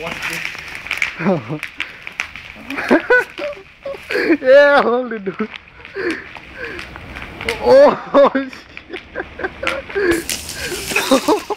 yeah, hold it, dude. Oh, shit.